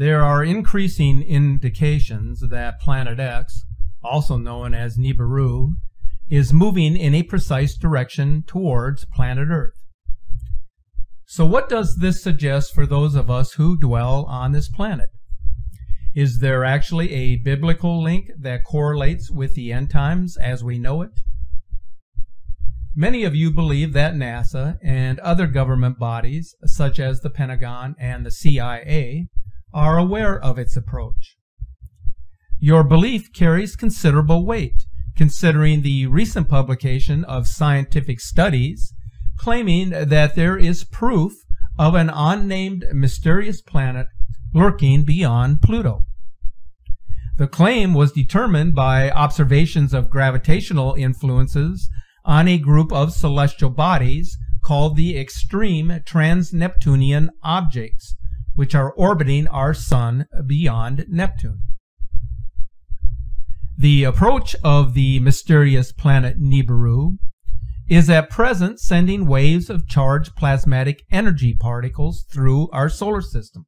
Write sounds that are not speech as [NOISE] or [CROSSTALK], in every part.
There are increasing indications that Planet X, also known as Nibiru, is moving in a precise direction towards planet Earth. So what does this suggest for those of us who dwell on this planet? Is there actually a biblical link that correlates with the end times as we know it? Many of you believe that NASA and other government bodies, such as the Pentagon and the CIA, are aware of its approach. Your belief carries considerable weight, considering the recent publication of scientific studies claiming that there is proof of an unnamed mysterious planet lurking beyond Pluto. The claim was determined by observations of gravitational influences on a group of celestial bodies called the extreme trans-Neptunian objects, which are orbiting our sun beyond Neptune. The approach of the mysterious planet Nibiru is at present sending waves of charged plasmatic energy particles through our solar system.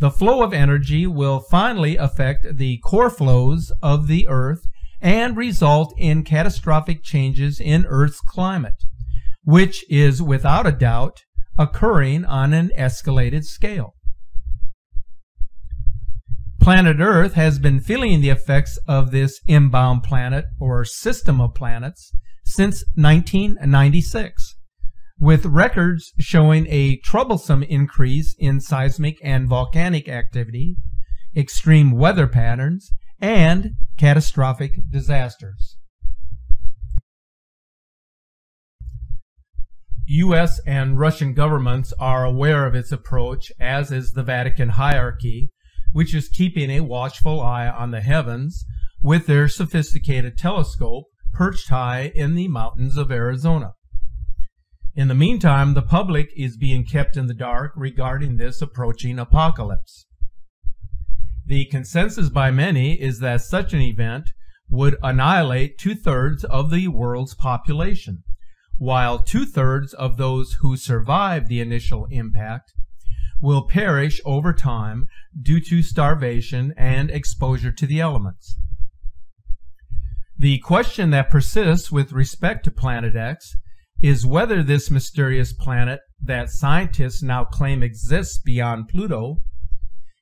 The flow of energy will finally affect the core flows of the Earth and result in catastrophic changes in Earth's climate, which is without a doubt occurring on an escalated scale. Planet Earth has been feeling the effects of this inbound planet or system of planets since 1996, with records showing a troublesome increase in seismic and volcanic activity, extreme weather patterns, and catastrophic disasters. U.S. and Russian governments are aware of its approach, as is the Vatican hierarchy, which is keeping a watchful eye on the heavens with their sophisticated telescope perched high in the mountains of Arizona. In the meantime, the public is being kept in the dark regarding this approaching apocalypse. The consensus by many is that such an event would annihilate two thirds of the world's population while two thirds of those who survive the initial impact will perish over time due to starvation and exposure to the elements. The question that persists with respect to Planet X is whether this mysterious planet that scientists now claim exists beyond Pluto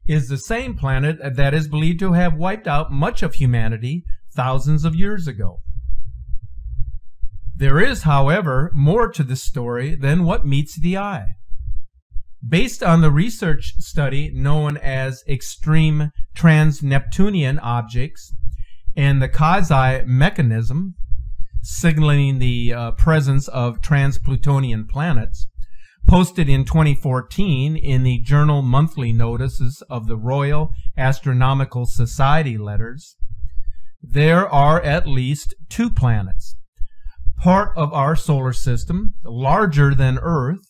is the same planet that is believed to have wiped out much of humanity thousands of years ago. There is, however, more to the story than what meets the eye. Based on the research study known as extreme trans-Neptunian objects and the Kozai mechanism, signaling the uh, presence of trans-Plutonian planets, posted in 2014 in the Journal Monthly Notices of the Royal Astronomical Society letters, there are at least two planets, part of our solar system, larger than Earth,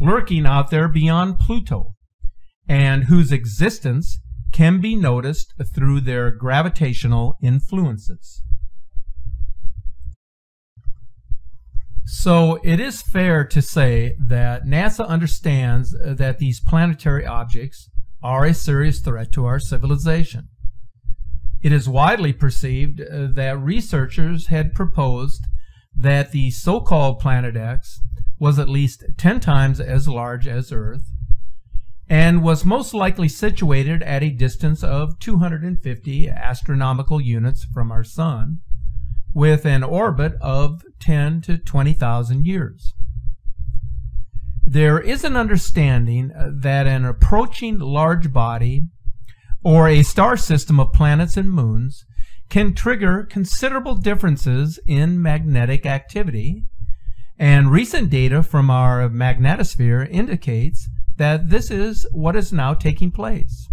lurking out there beyond Pluto, and whose existence can be noticed through their gravitational influences. So it is fair to say that NASA understands that these planetary objects are a serious threat to our civilization. It is widely perceived that researchers had proposed that the so-called Planet X was at least 10 times as large as Earth and was most likely situated at a distance of 250 astronomical units from our Sun, with an orbit of 10 to 20,000 years. There is an understanding that an approaching large body or a star system of planets and moons can trigger considerable differences in magnetic activity. And recent data from our magnetosphere indicates that this is what is now taking place.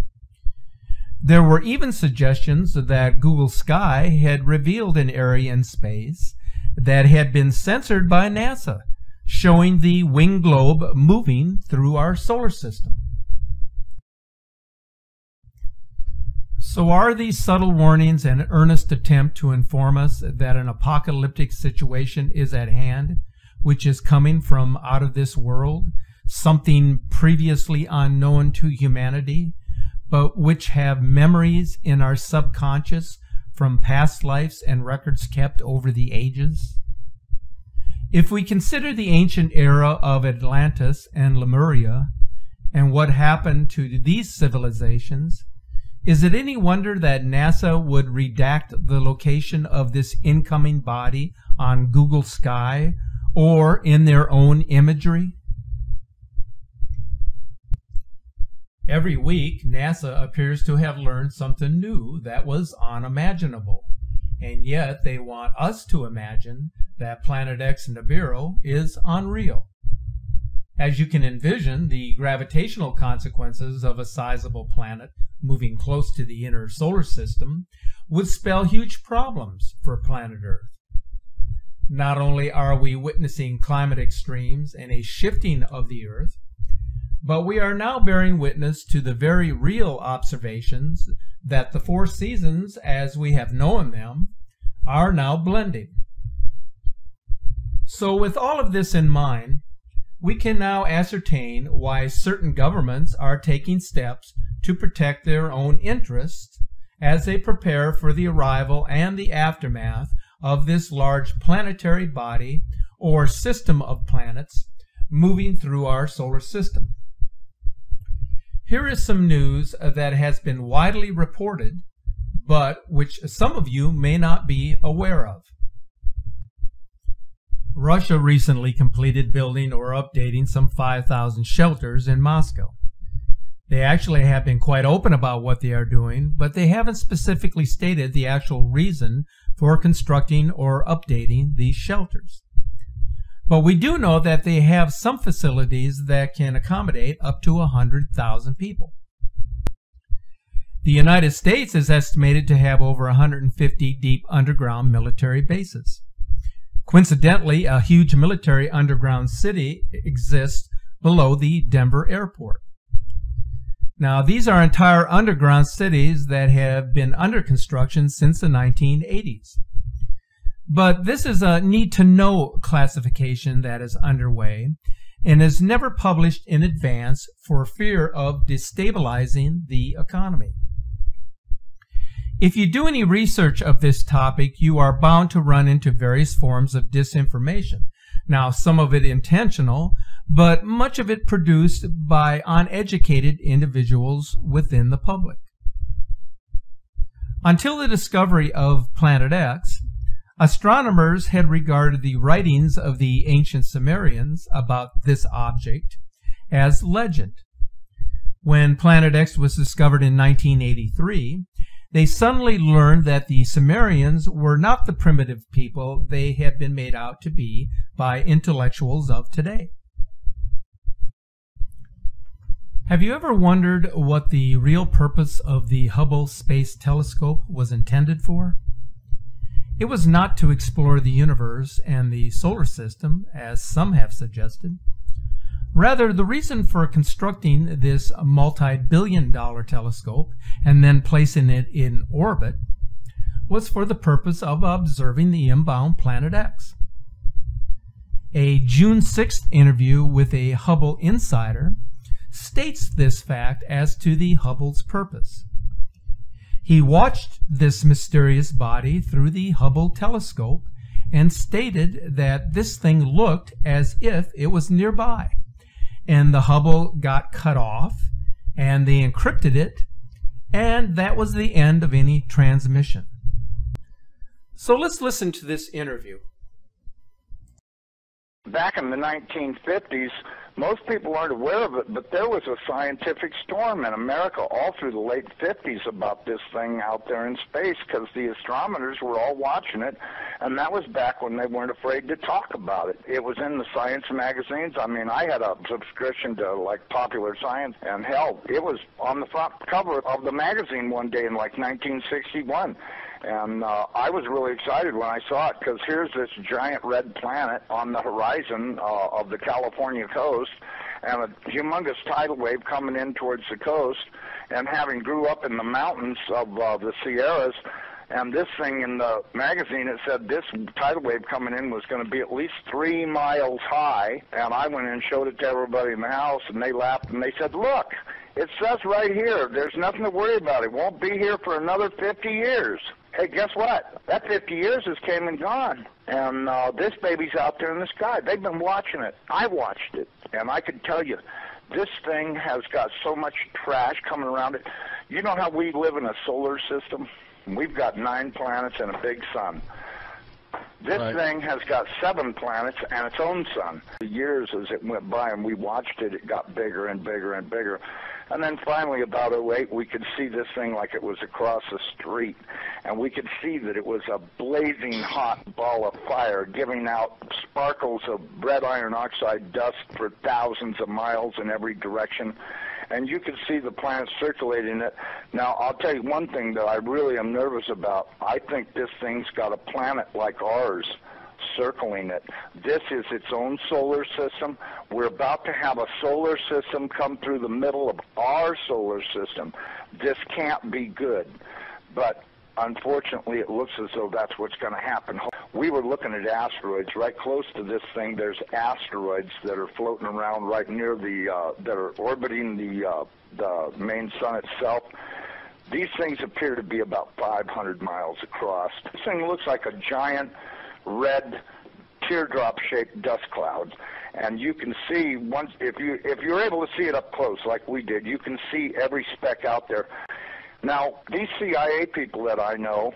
There were even suggestions that Google Sky had revealed an area in space that had been censored by NASA, showing the wing globe moving through our solar system. So are these subtle warnings an earnest attempt to inform us that an apocalyptic situation is at hand, which is coming from out of this world, something previously unknown to humanity, but which have memories in our subconscious from past lives and records kept over the ages? If we consider the ancient era of Atlantis and Lemuria and what happened to these civilizations, is it any wonder that NASA would redact the location of this incoming body on Google Sky or in their own imagery? Every week, NASA appears to have learned something new that was unimaginable. And yet, they want us to imagine that Planet X Nibiru is unreal. As you can envision, the gravitational consequences of a sizable planet moving close to the inner solar system would spell huge problems for planet Earth. Not only are we witnessing climate extremes and a shifting of the Earth, but we are now bearing witness to the very real observations that the four seasons, as we have known them, are now blending. So, with all of this in mind, we can now ascertain why certain governments are taking steps to protect their own interests as they prepare for the arrival and the aftermath of this large planetary body or system of planets moving through our solar system. Here is some news that has been widely reported, but which some of you may not be aware of. Russia recently completed building or updating some 5,000 shelters in Moscow. They actually have been quite open about what they are doing, but they haven't specifically stated the actual reason for constructing or updating these shelters. But we do know that they have some facilities that can accommodate up to 100,000 people. The United States is estimated to have over 150 deep underground military bases. Coincidentally, a huge military underground city exists below the Denver airport. Now, these are entire underground cities that have been under construction since the 1980s. But this is a need to know classification that is underway and is never published in advance for fear of destabilizing the economy. If you do any research of this topic, you are bound to run into various forms of disinformation. Now, some of it intentional, but much of it produced by uneducated individuals within the public. Until the discovery of Planet X, Astronomers had regarded the writings of the ancient Sumerians about this object as legend. When Planet X was discovered in 1983, they suddenly learned that the Sumerians were not the primitive people they had been made out to be by intellectuals of today. Have you ever wondered what the real purpose of the Hubble Space Telescope was intended for? It was not to explore the universe and the solar system, as some have suggested. Rather, the reason for constructing this multi billion dollar telescope and then placing it in orbit was for the purpose of observing the inbound Planet X. A June 6th interview with a Hubble insider states this fact as to the Hubble's purpose. He watched this mysterious body through the Hubble telescope and stated that this thing looked as if it was nearby. And the Hubble got cut off and they encrypted it, and that was the end of any transmission. So let's listen to this interview. Back in the 1950s, most people aren't aware of it, but there was a scientific storm in America all through the late 50s about this thing out there in space because the astronomers were all watching it, and that was back when they weren't afraid to talk about it. It was in the science magazines. I mean, I had a subscription to like Popular Science, and hell, it was on the front cover of the magazine one day in like 1961. And uh, I was really excited when I saw it because here's this giant red planet on the horizon uh, of the California coast and a humongous tidal wave coming in towards the coast. And having grew up in the mountains of uh, the Sierras, and this thing in the magazine, it said this tidal wave coming in was going to be at least three miles high. And I went and showed it to everybody in the house, and they laughed and they said, "Look, It says right here, there's nothing to worry about. It won't be here for another 50 years. Hey, guess what? That 50 years has came and gone. And uh, this baby's out there in the sky. They've been watching it. I watched it. And I can tell you, this thing has got so much trash coming around it. You know how we live in a solar system? We've got nine planets and a big sun. This Right. thing has got seven planets and its own sun. The years as it went by and we watched it, it got bigger and bigger and bigger. And then finally, about 08, we could see this thing like it was across the street. And we could see that it was a blazing hot ball of fire giving out sparkles of red iron oxide dust for thousands of miles in every direction. And you could see the planet circulating it. Now, I'll tell you one thing that I really am nervous about. I think this thing's got a planet like ours circling it. This is its own solar system. We're about to have a solar system come through the middle of our solar system. This can't be good. But unfortunately, it looks as though that's what's going to happen. We were looking at asteroids right close to this thing. There's asteroids that are floating around right near the uh, that are orbiting the uh, the main sun itself. These things appear to be about 500 miles across. This thing looks like a giant red teardrop-shaped dust cloud, and you can see once if you if you're able to see it up close like we did, you can see every speck out there. Now, these CIA people that I know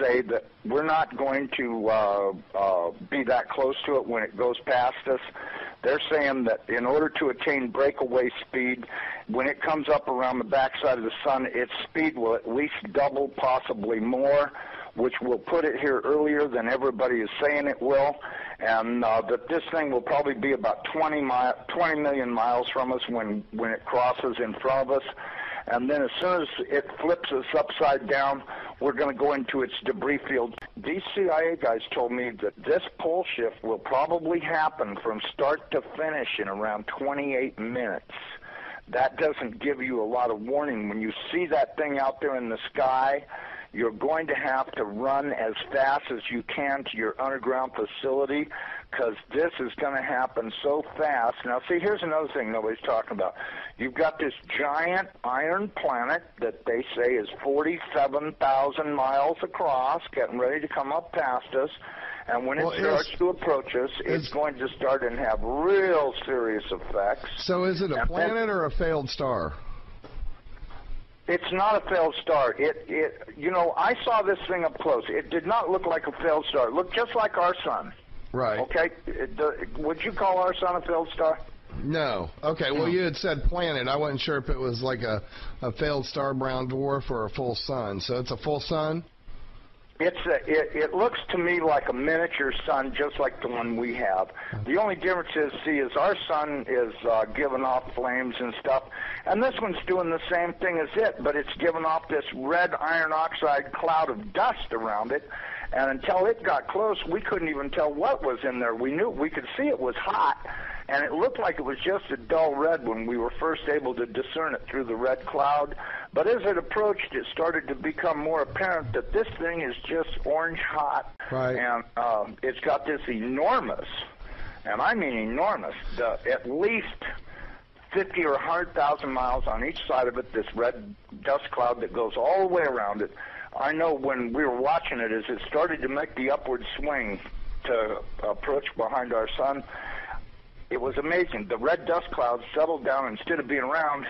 say that we're not going to uh, uh, be that close to it when it goes past us. They're saying that in order to attain breakaway speed, when it comes up around the backside of the sun, its speed will at least double, possibly more, which will put it here earlier than everybody is saying it will, and uh, that this thing will probably be about 20, mi- 20 million miles from us when, when it crosses in front of us. And then as soon as it flips us upside down, we're going to go into its debris field. These CIA guys told me that this pole shift will probably happen from start to finish in around 28 minutes. That doesn't give you a lot of warning. When you see that thing out there in the sky, you're going to have to run as fast as you can to your underground facility because this is going to happen so fast. Now, see, here's another thing nobody's talking about. You've got this giant iron planet that they say is 47,000 miles across, getting ready to come up past us. And when Well, it starts to approach us, it's going to start and have real serious effects. So is it a Yeah, planet or a failed star? It's not a failed star. It, it, you know, I saw this thing up close. It did not look like a failed star. It looked just like our sun. Right. Okay, it, the, would you call our sun a failed star? No. Okay. Well, you had said planet. I wasn't sure if it was like a, a failed star brown dwarf or a full sun. So it's a full sun. It's a, it, it looks to me like a miniature sun, just like the one we have. The only difference is, see, is our sun is uh, giving off flames and stuff, and this one's doing the same thing as it, but it's giving off this red iron oxide cloud of dust around it. And until it got close, we couldn't even tell what was in there. We knew we could see it was hot, and it looked like it was just a dull red when we were first able to discern it through the red cloud. But as it approached, it started to become more apparent that this thing is just orange hot, Right. and uh, it's got this enormous, and I mean enormous, the, at least 50 or 100,000 miles on each side of it, this red dust cloud that goes all the way around it. I know when we were watching it, as it started to make the upward swing to approach behind our sun, it was amazing. The red dust cloud settled down instead of being round,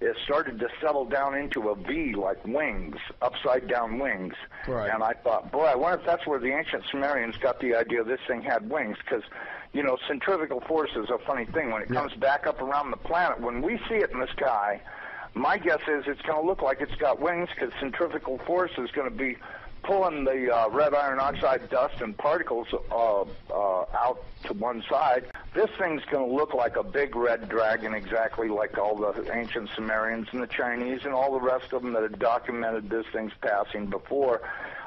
it started to settle down into a V like wings, upside down wings. Right. And I thought, boy, I wonder if that's where the ancient Sumerians got the idea this thing had wings, because you know, centrifugal force is a funny thing. When it Yeah. comes back up around the planet, when we see it in the sky, my guess is it's going to look like it's got wings because centrifugal force is going to be pulling the uh, red iron oxide dust and particles uh, uh, out to one side. This thing's going to look like a big red dragon, exactly like all the ancient Sumerians and the Chinese and all the rest of them that had documented this thing's passing before.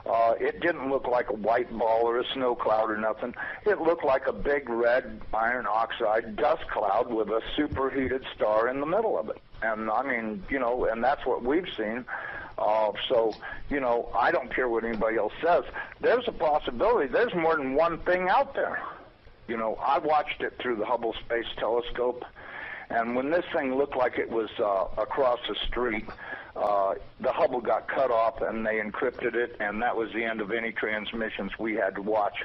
Uh, it didn't look like a white ball or a snow cloud or nothing. It looked like a big red iron oxide dust cloud with a superheated star in the middle of it. And I mean, you know, and that's what we've seen. Uh, so, you know, I don't care what anybody else says. There's a possibility. There's more than one thing out there. You know, I watched it through the Hubble Space Telescope, And when this thing looked like it was uh, across the street, uh, the Hubble got cut off and they encrypted it, and that was the end of any transmissions we had to watch.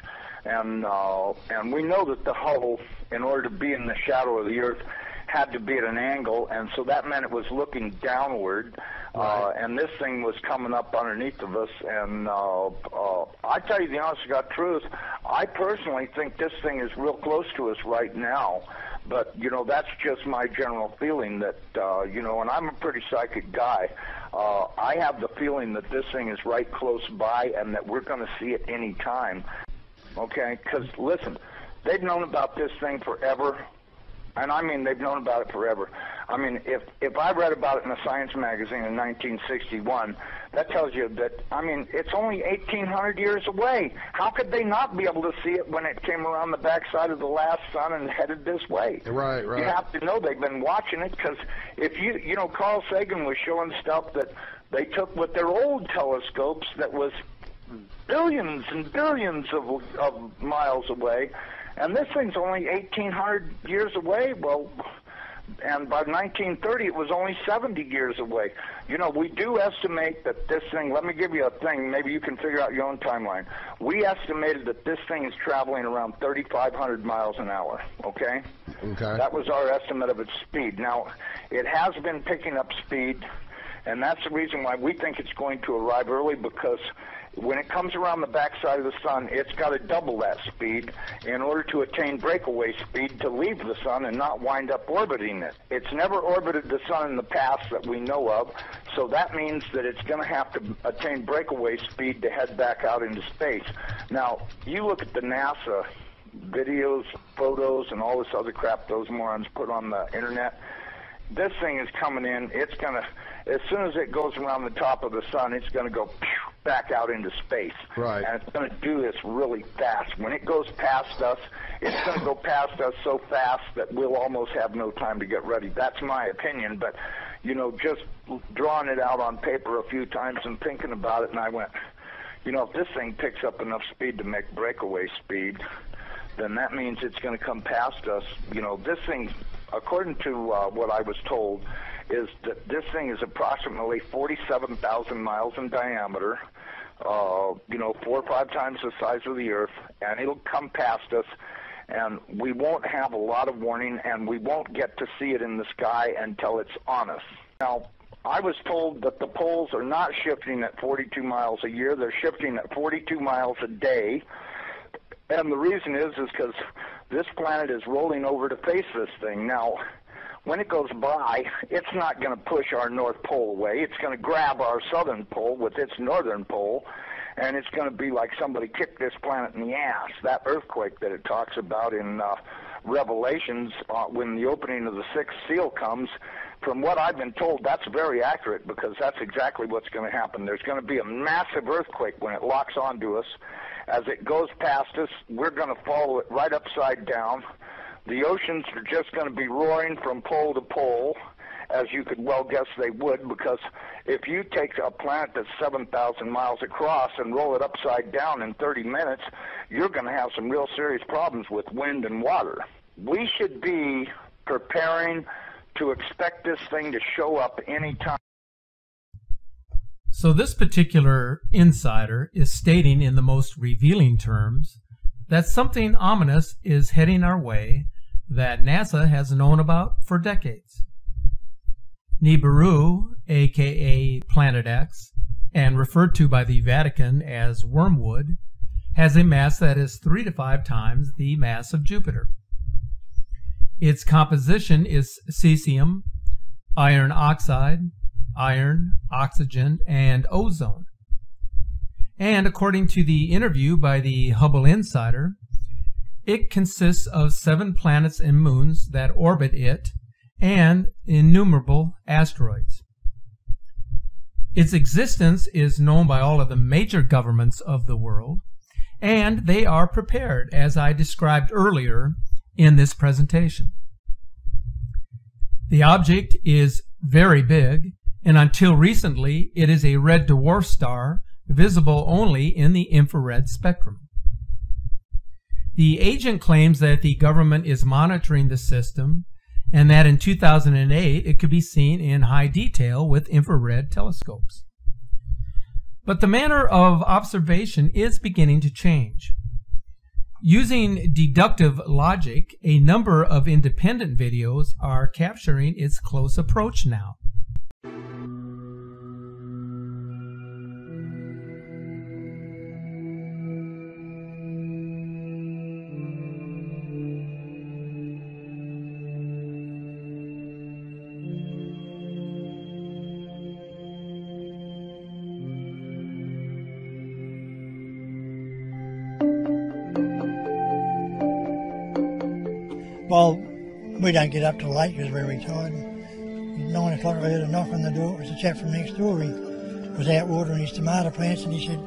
And uh, and we know that the Hubble, in order to be in the shadow of the Earth, had to be at an angle, and so that meant it was looking downward. Right. Uh, and this thing was coming up underneath of us. And uh, uh, I tell you the honest to God truth, I personally think this thing is real close to us right now. But you know, that's just my general feeling that uh, you know, and I'm a pretty psychic guy. Uh, I have the feeling that this thing is right close by, and that we're going to see it any time. Okay, because listen, they've known about this thing forever and I mean they've known about it forever. I mean, if if I read about it in a science magazine in 1961, that tells you that I mean it's only 1,800 years away. How could they not be able to see it when it came around the backside of the last sun and headed this way? Right, right. You have to know they've been watching it because if you you know Carl Sagan was showing stuff that they took with their old telescopes that was billions and billions of of miles away and this thing's only 1,800 years away. Well, and by 1930 it was only 70 years away. You know, we do estimate that this thing, let me give you a thing, maybe you can figure out your own timeline. We estimated that this thing is traveling around 3,500 miles an hour, okay? Okay. That was our estimate of its speed. Now, it has been picking up speed, and that's the reason why we think it's going to arrive early because when it comes around the backside of the sun, it's got to double that speed in order to attain breakaway speed to leave the sun and not wind up orbiting it. It's never orbited the sun in the past that we know of, so that means that it's going to have to attain breakaway speed to head back out into space. Now, you look at the NASA videos, photos, and all this other crap those morons put on the internet. This thing is coming in. It's going to as soon as it goes around the top of the sun, it's going to go back out into space. Right. And it's going to do this really fast. When it goes past us, it's going to go past us so fast that we'll almost have no time to get ready. That's my opinion, but you know, just drawing it out on paper a few times and thinking about it, and I went, you know, if this thing picks up enough speed to make breakaway speed, then that means it's going to come past us. You know, this thing, according to uh, what I was told, is that this thing is approximately 47,000 miles in diameter, uh, you know, four or five times the size of the Earth, and it'll come past us, and we won't have a lot of warning, and we won't get to see it in the sky until it's on us. Now, I was told that the poles are not shifting at 42 miles a year; they're shifting at 42 miles a day, and the reason is is because this planet is rolling over to face this thing now when it goes by, it's not going to push our North Pole away. It's going to grab our southern pole with its northern pole, and it's going to be like somebody kicked this planet in the ass. That earthquake that it talks about in uh, Revelations, uh, when the opening of the sixth seal comes, from what I've been told, that's very accurate because that's exactly what's going to happen. There's going to be a massive earthquake when it locks onto us. As it goes past us, we're going to follow it right upside down the oceans are just going to be roaring from pole to pole, as you could well guess they would, because if you take a planet that's 7,000 miles across and roll it upside down in 30 minutes, you're going to have some real serious problems with wind and water. We should be preparing to expect this thing to show up anytime. So, this particular insider is stating in the most revealing terms that something ominous is heading our way that NASA has known about for decades. Nibiru, aka Planet X, and referred to by the Vatican as wormwood, has a mass that is three to five times the mass of Jupiter. Its composition is cesium, iron oxide, iron, oxygen, and ozone. And according to the interview by the Hubble Insider, it consists of seven planets and moons that orbit it and innumerable asteroids. Its existence is known by all of the major governments of the world, and they are prepared, as I described earlier in this presentation. The object is very big, and until recently, it is a red dwarf star visible only in the infrared spectrum. The agent claims that the government is monitoring the system and that in 2008 it could be seen in high detail with infrared telescopes. But the manner of observation is beginning to change. Using deductive logic, a number of independent videos are capturing its close approach now. We don't get up till late because we're retired. At nine o'clock I heard a knock on the door. It was a chap from next door. He was out watering his tomato plants and he said,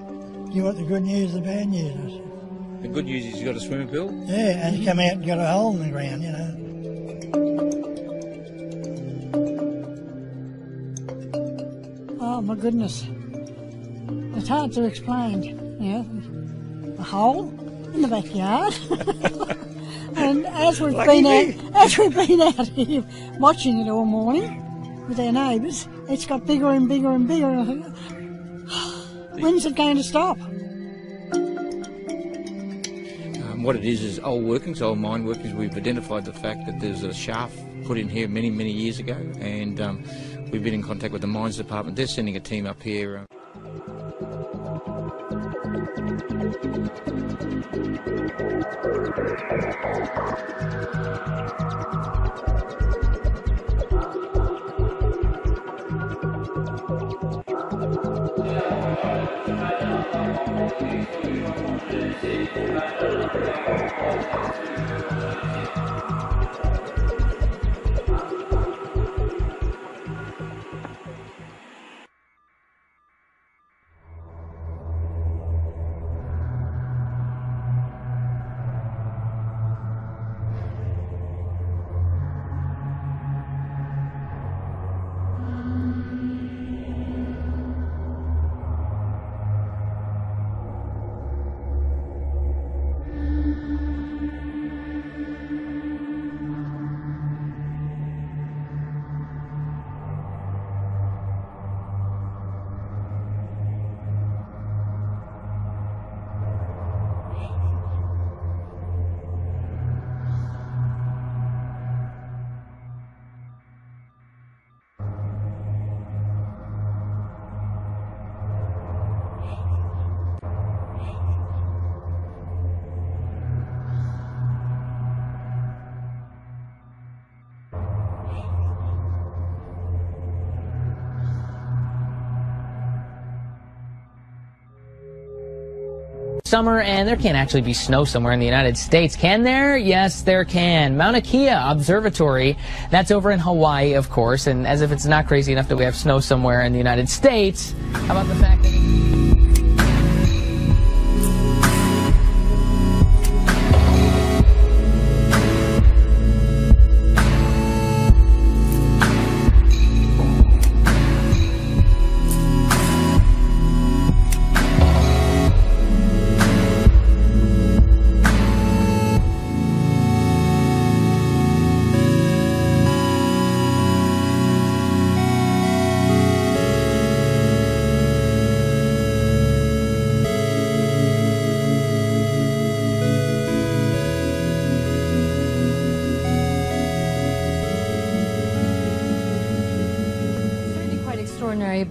you want the good news or the bad news? I said, The good news is you got a swimming pool. yeah, and he come out and got a hole in the ground, you know. Oh my goodness. It's hard to explain. Yeah. a hole in the backyard. [LAUGHS] and as we've been out, as we've been out here watching it all morning with our neighbours, it's got bigger and bigger and bigger. And I think, when's it going to stop? Um, what it is is old workings, old mine workings. We've identified the fact that there's a shaft put in here many, many years ago, and um, we've been in contact with the mines department. They're sending a team up here. Uh, summer and there can't actually be snow somewhere in the United States. Can there? Yes, there can. Mauna Kea Observatory, that's over in Hawaii, of course, and as if it's not crazy enough that we have snow somewhere in the United States, how about the fact that...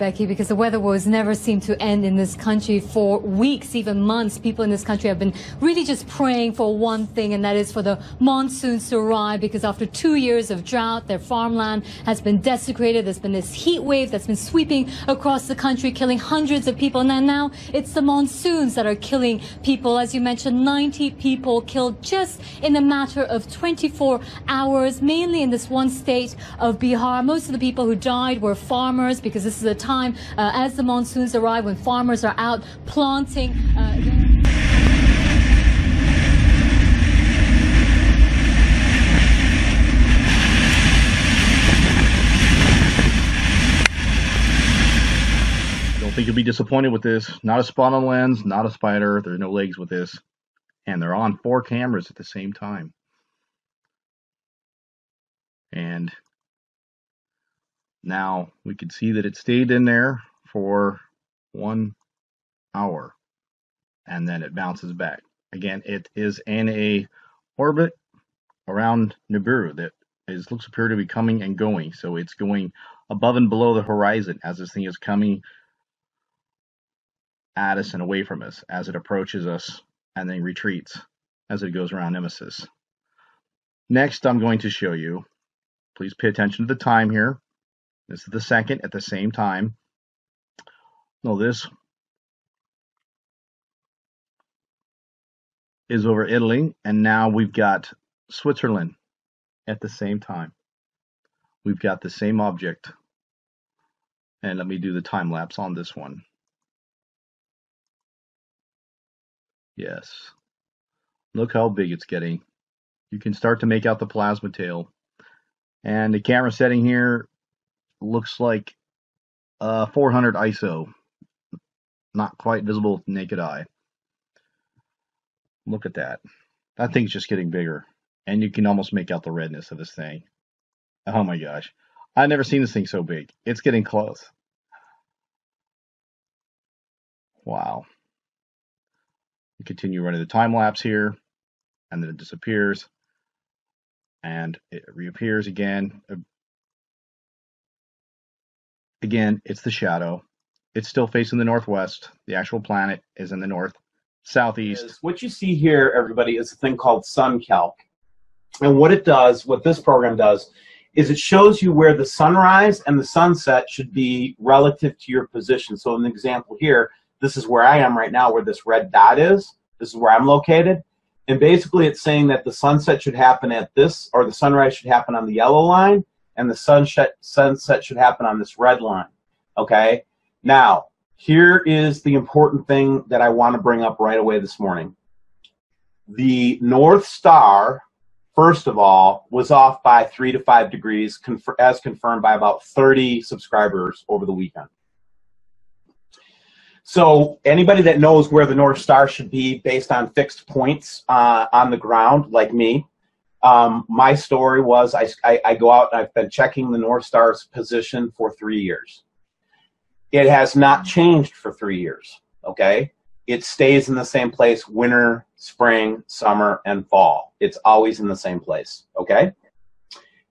Becky, because the weather woes never seem to end in this country for weeks, even months. People in this country have been really just praying for one thing, and that is for the monsoons to arrive, because after two years of drought, their farmland has been desecrated. There's been this heat wave that's been sweeping across the country, killing hundreds of people. And now it's the monsoons that are killing people. As you mentioned, 90 people killed just in a matter of 24 hours, mainly in this one state of Bihar. Most of the people who died were farmers because this is a time uh, as the monsoons arrive when farmers are out planting. Uh, Don't think you'll be disappointed with this. Not a spot on lens, not a spider. There's no legs with this. And they're on four cameras at the same time. And now we can see that it stayed in there for one hour and then it bounces back. Again, it is in a orbit around Nibiru that is looks appear to be coming and going. So it's going above and below the horizon as this thing is coming at us and away from us as it approaches us and then retreats as it goes around Nemesis. Next, I'm going to show you, please pay attention to the time here. This is the second at the same time. No, this is over Italy, and now we've got Switzerland at the same time. We've got the same object. And let me do the time lapse on this one. Yes. Look how big it's getting. You can start to make out the plasma tail. And the camera setting here looks like uh, 400 ISO. Not quite visible with naked eye. Look at that. That thing's just getting bigger. And you can almost make out the redness of this thing. Oh my gosh. I've never seen this thing so big. It's getting close. Wow. We continue running the time lapse here, and then it disappears, and it reappears again. Again, it's the shadow. It's still facing the northwest. The actual planet is in the north southeast. What you see here, everybody, is a thing called SunCalc. And what it does, what this program does, is it shows you where the sunrise and the sunset should be relative to your position. So an example here, this is where I am right now, where this red dot is. This is where I'm located. And basically it's saying that the sunset should happen at this, or the sunrise should happen on the yellow line, and the sunset, sunset should happen on this red line. Okay? Now, here is the important thing that I want to bring up right away this morning. The North Star, first of all, was off by three to five degrees, as confirmed by about 30 subscribers over the weekend. So anybody that knows where the North Star should be based on fixed points uh, on the ground, like me, um, my story was I, I, I, go out and I've been checking the North Star's position for three years. It has not changed for three years. Okay, it stays in the same place winter, spring, summer, and fall. It's always in the same place. Okay.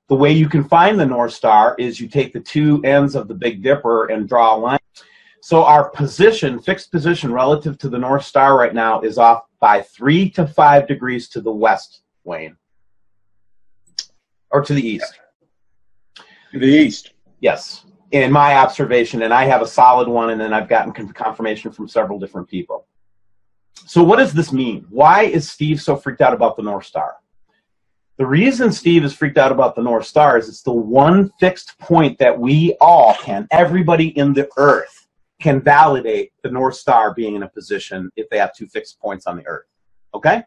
The way you can find the North Star is you take the two ends of the Big Dipper and draw a line. So our position, fixed position relative to the North Star right now is off by three to five degrees to the west, Wayne or to the east? To the east. Yes, in my observation, and I have a solid one, and then I've gotten confirmation from several different people. So, what does this mean? Why is Steve so freaked out about the North Star? The reason Steve is freaked out about the North Star is it's the one fixed point that we all can, everybody in the earth, can validate the North Star being in a position if they have two fixed points on the earth. Okay?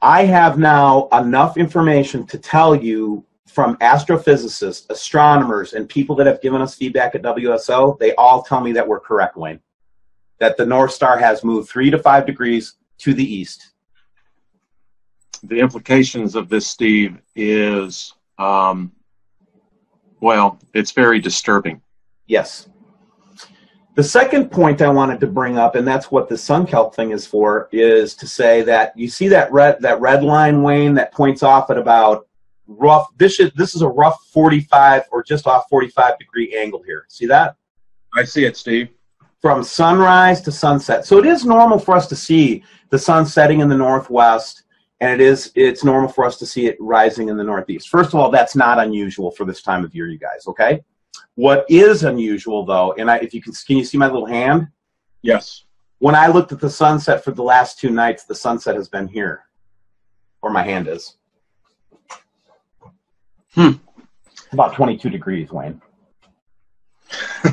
I have now enough information to tell you from astrophysicists, astronomers, and people that have given us feedback at WSO, they all tell me that we're correct, Wayne. That the North Star has moved three to five degrees to the east. The implications of this, Steve, is um, well, it's very disturbing. Yes. The second point I wanted to bring up, and that's what the SunCalc thing is for, is to say that you see that red that red line, Wayne, that points off at about rough. This is this is a rough 45 or just off 45 degree angle here. See that? I see it, Steve. From sunrise to sunset. So it is normal for us to see the sun setting in the northwest, and it is it's normal for us to see it rising in the northeast. First of all, that's not unusual for this time of year, you guys. Okay. What is unusual, though, and I, if you can, can you see my little hand? Yes. When I looked at the sunset for the last two nights, the sunset has been here, where my hand is. Hmm. About 22 degrees, Wayne. [LAUGHS]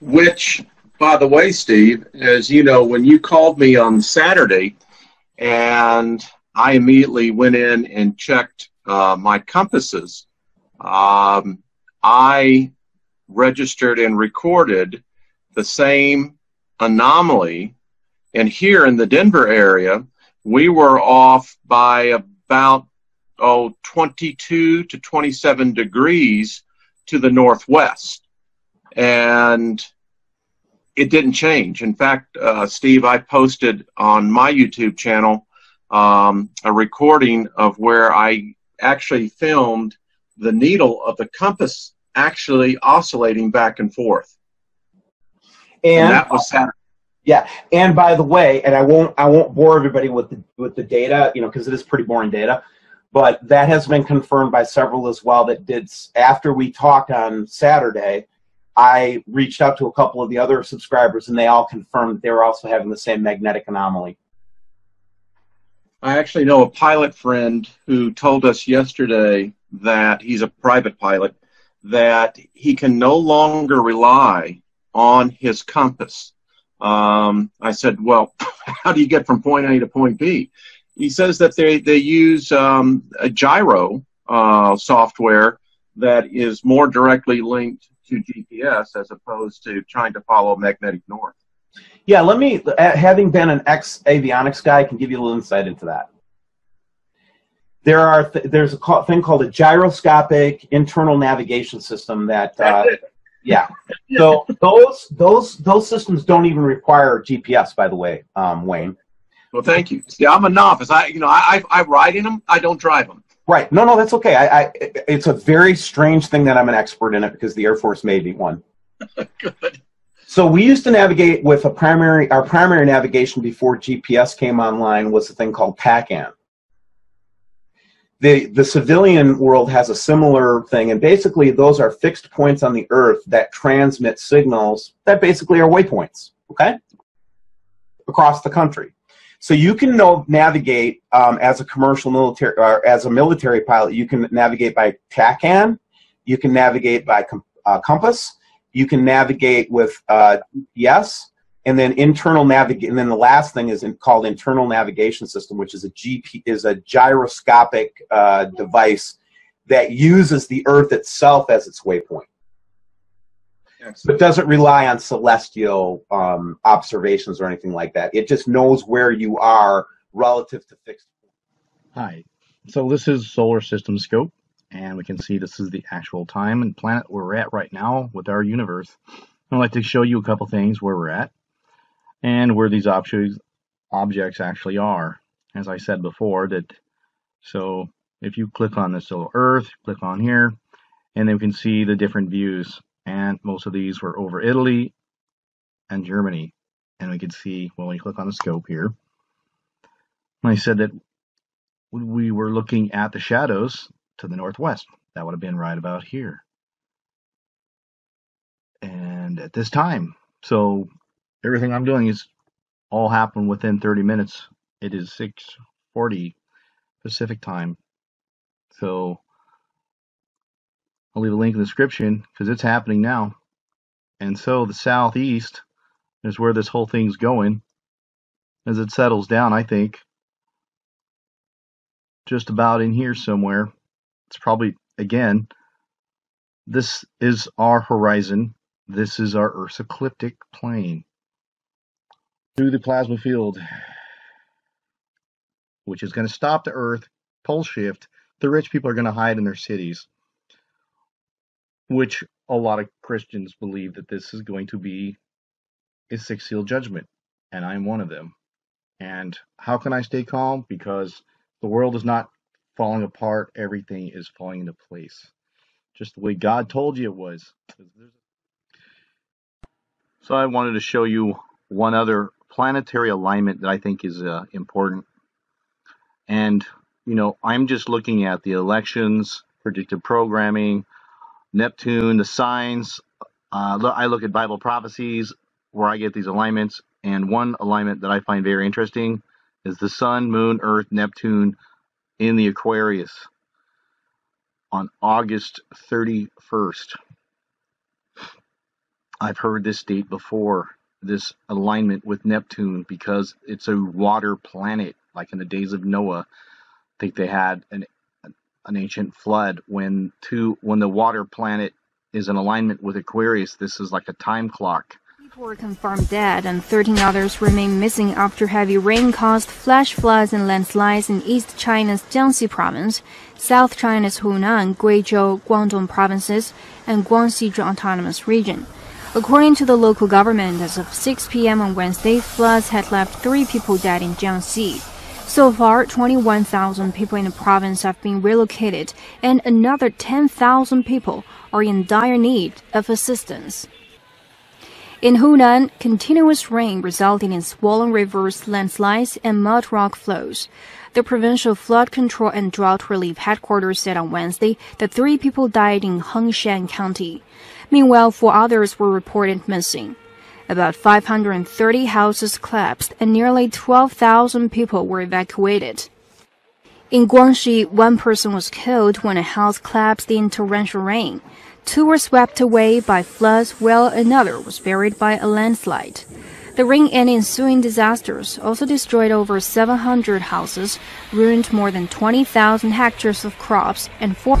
Which, by the way, Steve, as you know, when you called me on Saturday, and I immediately went in and checked uh, my compasses. Um, I registered and recorded the same anomaly. And here in the Denver area, we were off by about oh 22 to 27 degrees to the northwest, and it didn't change. In fact, uh, Steve, I posted on my YouTube channel um, a recording of where I actually filmed the needle of the compass actually oscillating back and forth. And, And that was Saturday. Yeah, and by the way, and I won't I won't bore everybody with the with the data, you know, because it is pretty boring data, but that has been confirmed by several as well. That did after we talked on Saturday, I reached out to a couple of the other subscribers, and they all confirmed that they were also having the same magnetic anomaly. I actually know a pilot friend who told us yesterday that he's a private pilot that he can no longer rely on his compass. Um, I said, "Well, [LAUGHS] how do you get from point A to point B?" He says that they they use um, a gyro uh, software that is more directly linked to GPS as opposed to trying to follow magnetic north. Yeah, let me, uh, having been an ex avionics guy, I can give you a little insight into that. There are th- there's a ca- thing called a gyroscopic internal navigation system that uh, yeah. So those those those systems don't even require GPS, by the way, um, Wayne. Well, thank you. See, I'm a novice. I you know I I, I ride in them. I don't drive them. Right. No, no, that's okay. I, I it's a very strange thing that I'm an expert in it because the Air Force made me one. [LAUGHS] Good. So we used to navigate with a primary. Our primary navigation before GPS came online was a thing called TACAN. The the civilian world has a similar thing, and basically those are fixed points on the Earth that transmit signals that basically are waypoints. Okay, across the country. So you can know, navigate um, as a commercial military or as a military pilot. You can navigate by TACAN. You can navigate by com- uh, compass. You can navigate with uh, GPS, and then internal navigate. And then the last thing is in, called internal navigation system, which is a GP is a gyroscopic uh, device that uses the Earth itself as its waypoint, but doesn't rely on celestial um, observations or anything like that. It just knows where you are relative to fixed. Hi. So this is solar system scope, and we can see this is the actual time and planet we're at right now with our universe. I'd like to show you a couple things where we're at and where these objects objects actually are. As I said before, that so if you click on this little Earth, click on here, and then we can see the different views. And most of these were over Italy and Germany. And we can see when we click on the scope here. I said that we were looking at the shadows to the northwest. That would have been right about here. And at this time, so everything I'm doing is all happened within 30 minutes. It is 6:40 Pacific time. So I'll leave a link in the description because it's happening now. And so the southeast is where this whole thing's going as it settles down, I think. Just about in here somewhere. It's probably, again, this is our horizon. This is our Earth's ecliptic plane. Through the plasma field, which is going to stop the Earth, pole shift. The rich people are going to hide in their cities, which a lot of Christians believe that this is going to be a six seal judgment, and I'm one of them. And how can I stay calm? Because the world is not falling apart, everything is falling into place. Just the way God told you it was. So I wanted to show you one other planetary alignment that I think is uh, important. And, you know, I'm just looking at the elections, predictive programming, Neptune, the signs. Uh, I look at Bible prophecies where I get these alignments. And one alignment that I find very interesting is the Sun, Moon, Earth, Neptune in the Aquarius on August 31st. I've heard this date before, this alignment with Neptune, because it's a water planet, like in the days of Noah. I think they had an an ancient flood when two when the water planet is in alignment with Aquarius. This is like a time clock. Were confirmed dead and 13 others remain missing after heavy rain caused flash floods and landslides in East China's Jiangxi province, South China's Hunan, Guizhou, Guangdong provinces, and Guangxi Autonomous Region. According to the local government, as of 6 p.m. on Wednesday, floods had left three people dead in Jiangxi. So far, 21,000 people in the province have been relocated, and another 10,000 people are in dire need of assistance. In Hunan, continuous rain resulted in swollen rivers, landslides, and mud rock flows. The provincial flood control and drought relief headquarters said on Wednesday that three people died in Hengshan County. Meanwhile, four others were reported missing. About 530 houses collapsed and nearly 12,000 people were evacuated. In Guangxi, one person was killed when a house collapsed in torrential rain. Two were swept away by floods, while another was buried by a landslide. The rain and ensuing disasters also destroyed over 700 houses, ruined more than 20,000 hectares of crops, and four.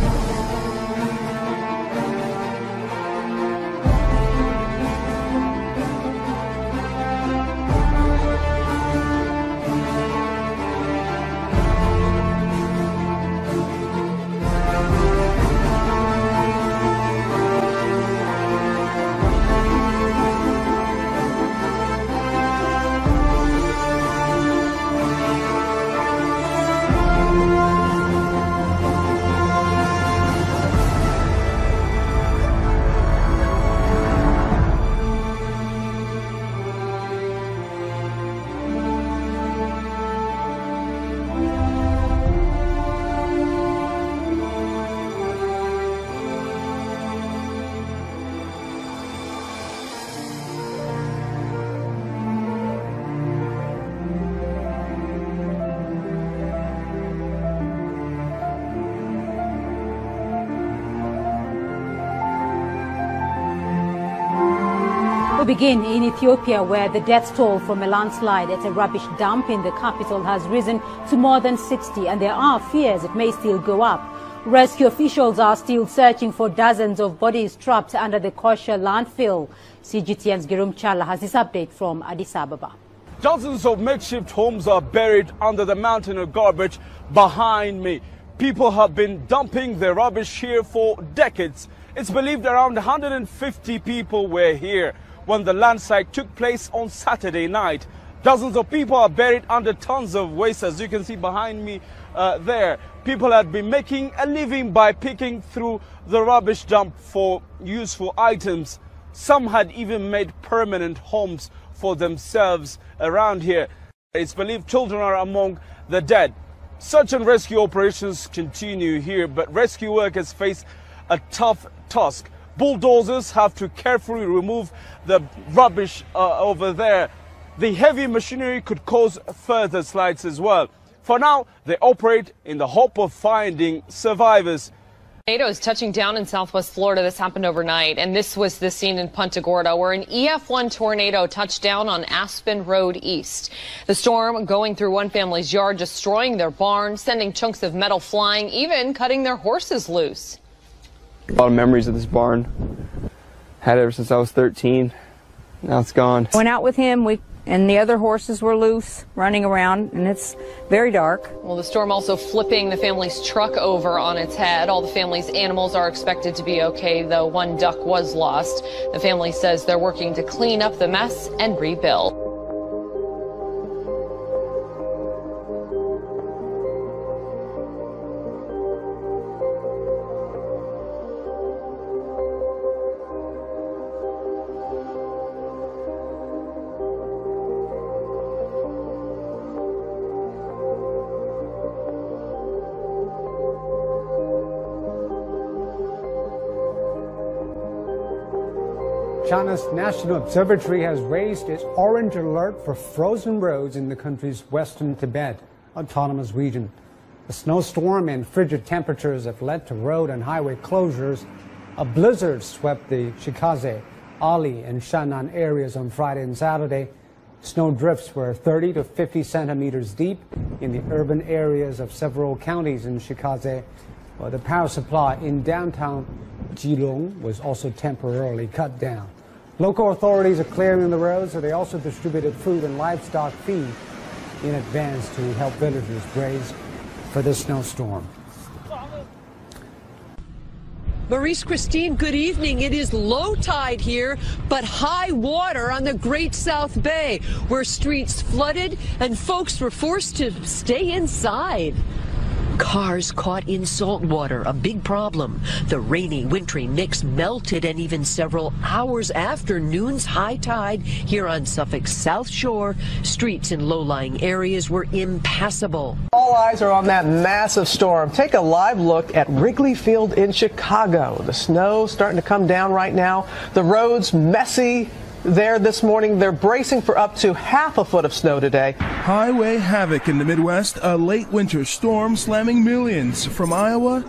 Begin in Ethiopia, where the death toll from a landslide at a rubbish dump in the capital has risen to more than 60, and there are fears it may still go up. Rescue officials are still searching for dozens of bodies trapped under the Koshe landfill. CGTN's Girum Chala has this update from Addis Ababa. Dozens of makeshift homes are buried under the mountain of garbage behind me. People have been dumping their rubbish here for decades. It's believed around 150 people were here when the landslide took place on Saturday night. Dozens of people are buried under tons of waste, as you can see behind me uh, there. People had been making a living by picking through the rubbish dump for useful items. Some had even made permanent homes for themselves around here. It's believed children are among the dead. Search and rescue operations continue here, but rescue workers face a tough task. Bulldozers have to carefully remove the rubbish uh, over there. The heavy machinery could cause further slides as well. For now, they operate in the hope of finding survivors. Tornado is touching down in southwest Florida. This happened overnight, and this was the scene in Punta Gorda where an EF1 tornado touched down on Aspen Road East. The storm going through one family's yard, destroying their barn, sending chunks of metal flying, even cutting their horses loose. A lot of memories of this barn. Had it ever since I was 13. Now it's gone. Went out with him. We and the other horses were loose, running around, and it's very dark. Well, the storm also flipping the family's truck over on its head. All the family's animals are expected to be okay, though one duck was lost. The family says they're working to clean up the mess and rebuild. China's National Observatory has raised its orange alert for frozen roads in the country's western Tibet autonomous region. A snowstorm and frigid temperatures have led to road and highway closures. A blizzard swept the Xigaze, Ali, and Shannan areas on Friday and Saturday. Snow drifts were 30 to 50 centimeters deep in the urban areas of several counties in Xigaze. Well, the power supply in downtown Keelung was also temporarily cut down. Local authorities are clearing the roads, so they also distributed food and livestock feed in advance to help villagers graze for this snowstorm. Maurice Christine, good evening. It is low tide here, but high water on the Great South Bay, where streets flooded and folks were forced to stay inside. Cars caught in salt water, a big problem. The rainy, wintry mix melted, and even several hours after noon's high tide here on Suffolk's South Shore, streets in low-lying areas were impassable. All eyes are on that massive storm. Take a live look at Wrigley Field in Chicago. The snow starting to come down right now. The roads messy, there this morning. They're bracing for up to half a foot of snow today. Highway havoc in the Midwest, a late winter storm slamming millions from Iowa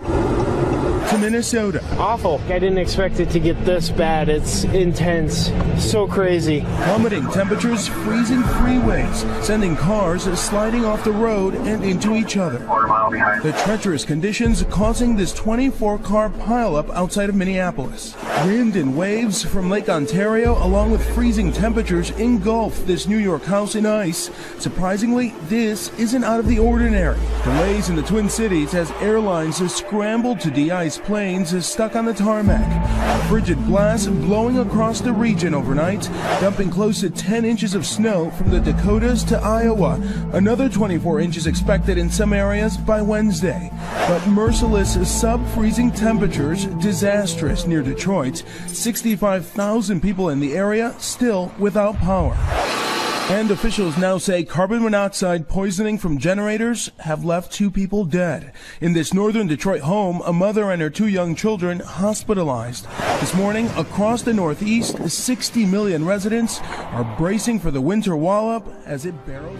to Minnesota. Awful. I didn't expect it to get this bad. It's intense. So crazy. Plummeting temperatures, freezing freeways, sending cars sliding off the road and into each other. The treacherous conditions causing this 24 car pileup outside of Minneapolis. Wind and waves from Lake Ontario, along with freezing temperatures, engulf this New York house in ice. Surprisingly, this isn't out of the ordinary. Delays in the Twin Cities as airlines scrambled to de ice planes is stuck on the tarmac. A frigid blast blowing across the region overnight, dumping close to 10 inches of snow from the Dakotas to Iowa. Another 24 inches expected in some areas by Wednesday. But merciless sub-freezing temperatures disastrous near Detroit. 65,000 people in the area still without power. And officials now say carbon monoxide poisoning from generators have left two people dead. In this northern Detroit home, a mother and her two young children hospitalized. This morning, across the Northeast, 60 million residents are bracing for the winter wallop as it barrels.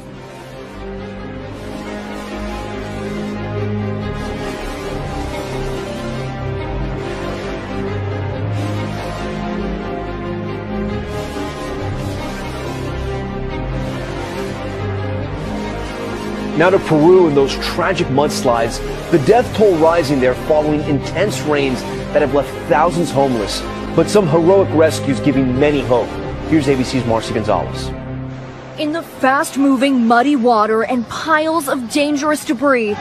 Now to Peru and those tragic mudslides, the death toll rising there following intense rains that have left thousands homeless, but some heroic rescues giving many hope. Here's ABC's Marcy Gonzalez. In the fast moving, muddy water and piles of dangerous debris,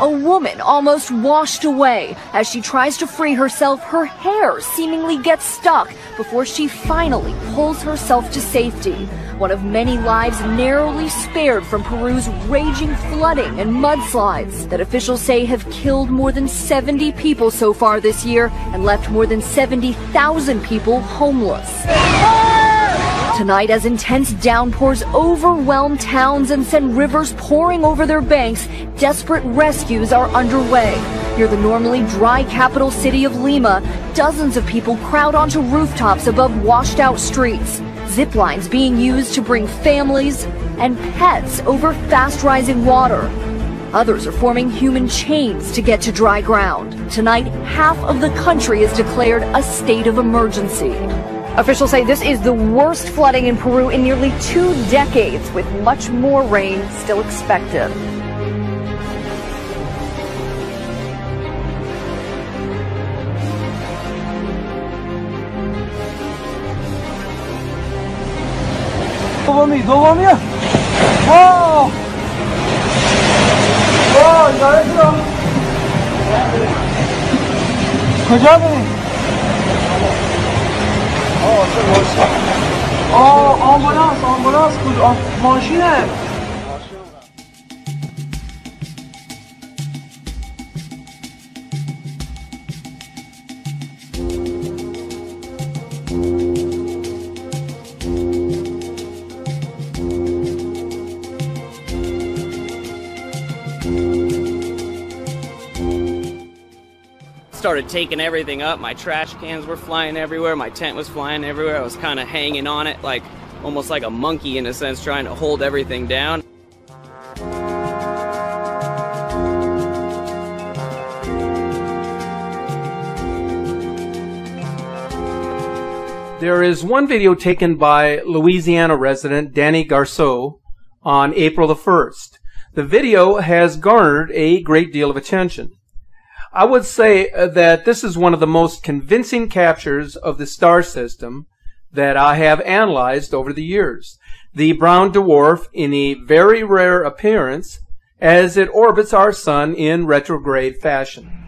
a woman almost washed away. As she tries to free herself, her hair seemingly gets stuck before she finally pulls herself to safety. One of many lives narrowly spared from Peru's raging flooding and mudslides that officials say have killed more than 70 people so far this year and left more than 70,000 people homeless. Tonight, as intense downpours overwhelm towns and send rivers pouring over their banks, desperate rescues are underway. Near the normally dry capital city of Lima, dozens of people crowd onto rooftops above washed out streets. Zip lines being used to bring families and pets over fast rising water. Others are forming human chains to get to dry ground. Tonight, half of the country is declared a state of emergency. Officials say this is the worst flooding in Peru in nearly two decades, with much more rain still expected. دومی دومی. ها واو داره کجا بریم آه آمبولانس آمبولانس کجا؟ ماشینه. Started taking everything up. My trash cans were flying everywhere. My tent was flying everywhere. I was kind of hanging on it, like almost like a monkey in a sense, trying to hold everything down. There is one video taken by Louisiana resident Danny Garceau on April the 1st. The video has garnered a great deal of attention. I would say uh, that this is one of the most convincing captures of the star system that I have analyzed over the years. The brown dwarf in a very rare appearance as it orbits our sun in retrograde fashion.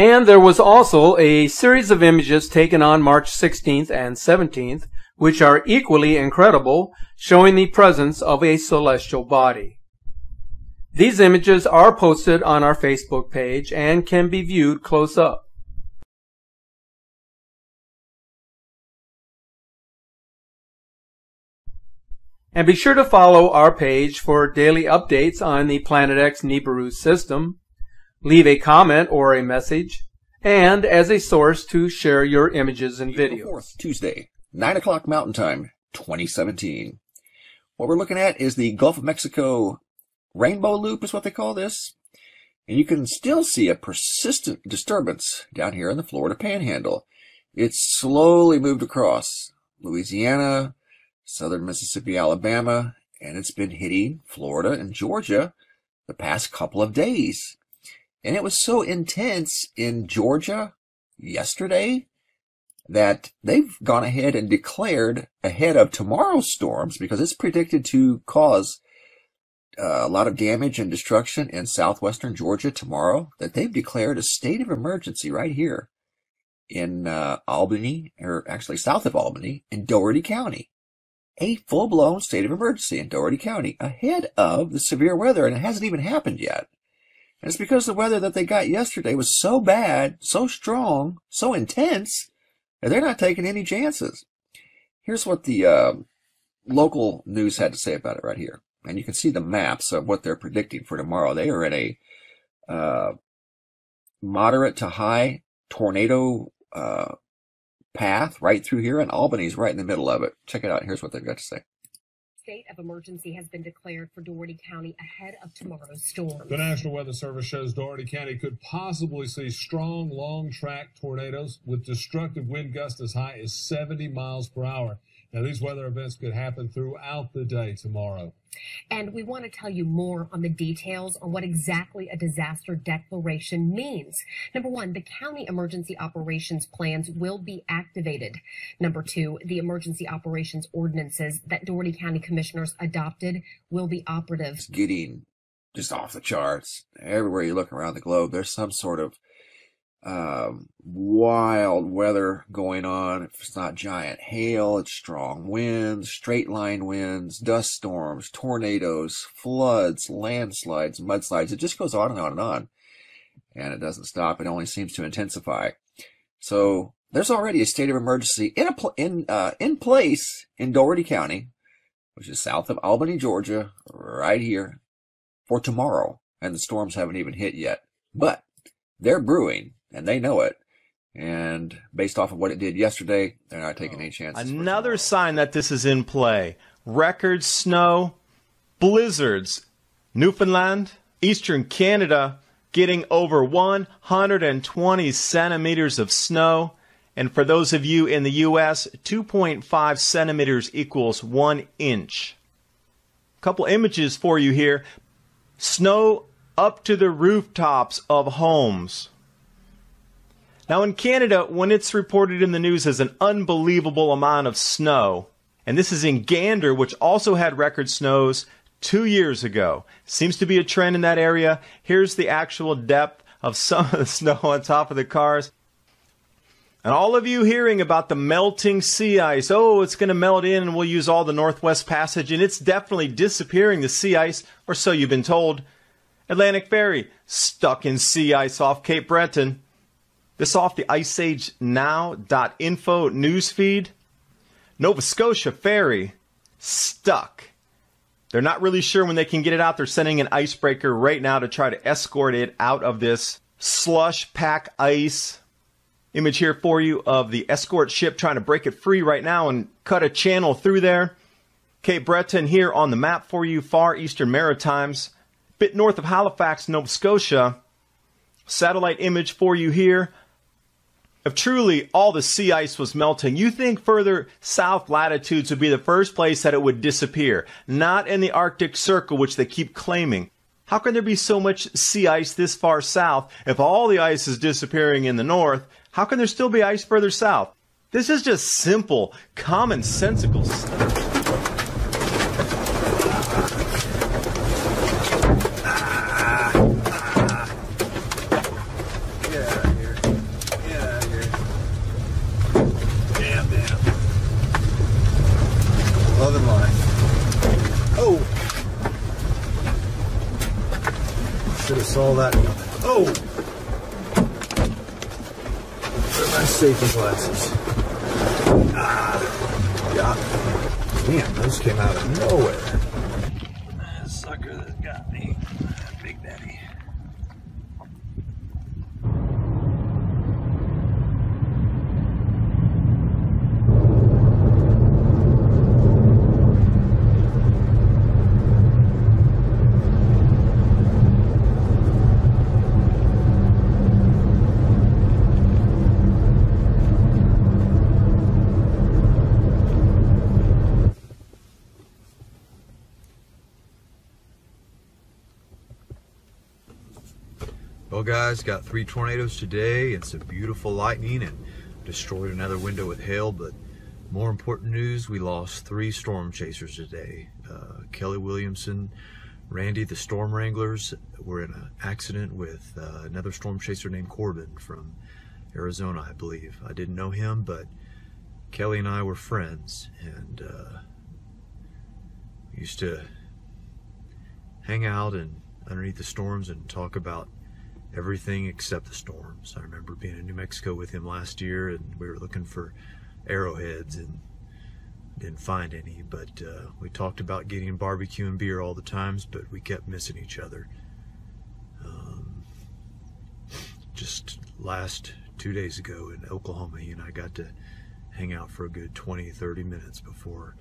And there was also a series of images taken on March 16th and 17th, which are equally incredible, showing the presence of a celestial body. These images are posted on our Facebook page and can be viewed close up. And be sure to follow our page for daily updates on the Planet X Nibiru system leave a comment or a message, and as a source to share your images and videos. 4th, Tuesday, 9 o'clock Mountain Time, 2017. What we're looking at is the Gulf of Mexico rainbow loop is what they call this. And you can still see a persistent disturbance down here in the Florida Panhandle. It's slowly moved across Louisiana, southern Mississippi, Alabama, and it's been hitting Florida and Georgia the past couple of days. And it was so intense in Georgia yesterday that they've gone ahead and declared ahead of tomorrow's storms because it's predicted to cause uh, a lot of damage and destruction in southwestern Georgia tomorrow that they've declared a state of emergency right here in uh, Albany, or actually south of Albany, in Dougherty County. A full-blown state of emergency in Dougherty County ahead of the severe weather, and it hasn't even happened yet. And it's because the weather that they got yesterday was so bad, so strong, so intense, that they're not taking any chances. Here's what the uh, local news had to say about it right here. And you can see the maps of what they're predicting for tomorrow. They are in a uh, moderate to high tornado uh, path right through here, and Albany's right in the middle of it. Check it out. Here's what they've got to say state of emergency has been declared for Dougherty County ahead of tomorrow's storm. The National Weather Service shows Dougherty County could possibly see strong, long track tornadoes with destructive wind gusts as high as 70 miles per hour. Now, these weather events could happen throughout the day tomorrow. And we want to tell you more on the details on what exactly a disaster declaration means. Number one, the county emergency operations plans will be activated. Number two, the emergency operations ordinances that Dougherty County commissioners adopted will be operative. It's getting just off the charts. Everywhere you look around the globe, there's some sort of um, wild weather going on. If it's not giant hail, it's strong winds, straight line winds, dust storms, tornadoes, floods, landslides, mudslides. It just goes on and on and on. And it doesn't stop. It only seems to intensify. So there's already a state of emergency in pl- in uh, in place in Dougherty County, which is south of Albany, Georgia, right here for tomorrow. And the storms haven't even hit yet, but they're brewing and they know it. And based off of what it did yesterday, they're not taking oh, any chances. Another sign that this is in play record snow, blizzards, Newfoundland, eastern Canada getting over 120 centimeters of snow. And for those of you in the U.S., 2.5 centimeters equals one inch. A couple images for you here. Snow up to the rooftops of homes. Now, in Canada, when it's reported in the news as an unbelievable amount of snow, and this is in Gander, which also had record snows, two years ago. Seems to be a trend in that area. Here's the actual depth of some of the [LAUGHS] snow on top of the cars. And all of you hearing about the melting sea ice, oh, it's going to melt in and we'll use all the Northwest Passage, and it's definitely disappearing, the sea ice, or so you've been told. Atlantic Ferry, stuck in sea ice off Cape Breton. This off the IceAgeNow.info newsfeed. Nova Scotia Ferry, stuck. They're not really sure when they can get it out. They're sending an icebreaker right now to try to escort it out of this slush pack ice image here for you of the escort ship trying to break it free right now and cut a channel through there. Cape Breton here on the map for you, far eastern Maritimes, bit north of Halifax, Nova Scotia. Satellite image for you here. If truly all the sea ice was melting, you think further south latitudes would be the first place that it would disappear, not in the Arctic Circle, which they keep claiming. How can there be so much sea ice this far south if all the ice is disappearing in the north how can there still be ice further south? This is just simple, commonsensical stuff. Loving life. Oh! Should have saw that. Oh! my safety glasses. Ah, yeah. Damn, those came out of nowhere. Sucker that got me. Big Daddy. Well guys, got three tornadoes today and some beautiful lightning and destroyed another window with hail, but more important news, we lost three storm chasers today. Uh, Kelly Williamson, Randy, the Storm Wranglers were in an accident with uh, another storm chaser named Corbin from Arizona, I believe. I didn't know him, but Kelly and I were friends and uh, used to hang out and underneath the storms and talk about everything except the storms. I remember being in New Mexico with him last year and we were looking for arrowheads and didn't find any, but uh, we talked about getting barbecue and beer all the times, but we kept missing each other. Um, just last two days ago in Oklahoma, he and I got to hang out for a good 20, 30 minutes before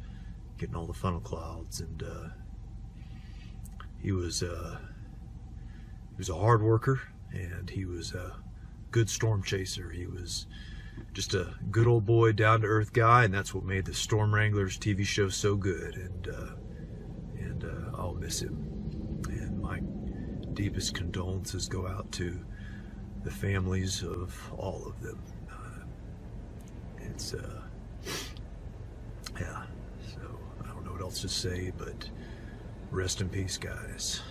getting all the funnel clouds, and uh, he was uh, he was a hard worker and he was a good storm chaser. He was just a good old boy, down to earth guy, and that's what made the Storm Wranglers TV show so good. And uh, and uh, I'll miss him. And my deepest condolences go out to the families of all of them. Uh, it's uh, yeah. So I don't know what else to say, but rest in peace, guys.